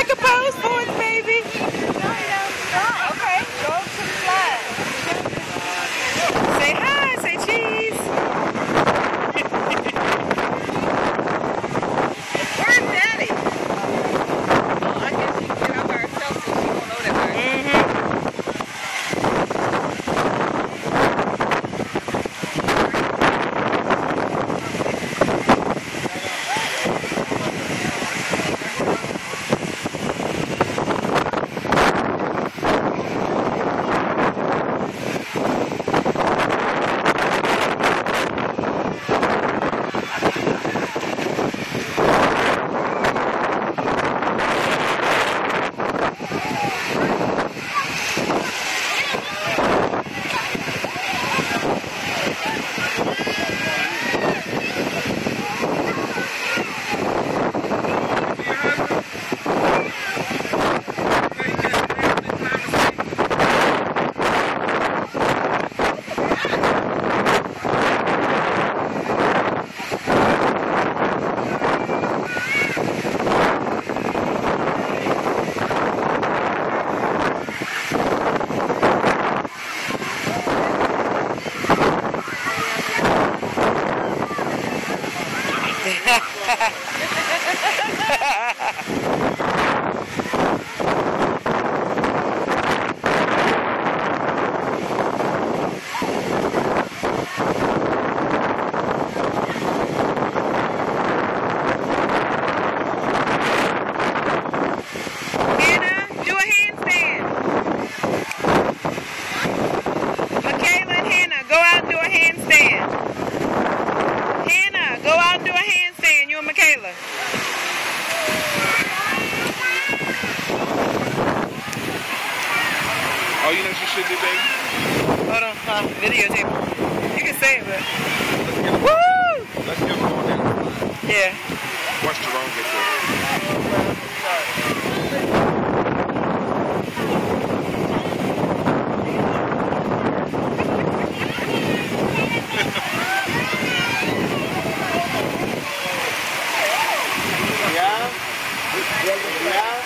like a pose for the baby. Ha ha ha! Oh, you know what you should do, baby? Hold on, uh, videotape. You can say it, but... Woo! Let's get on there. Yeah. Watch Jerome get there. Yeah.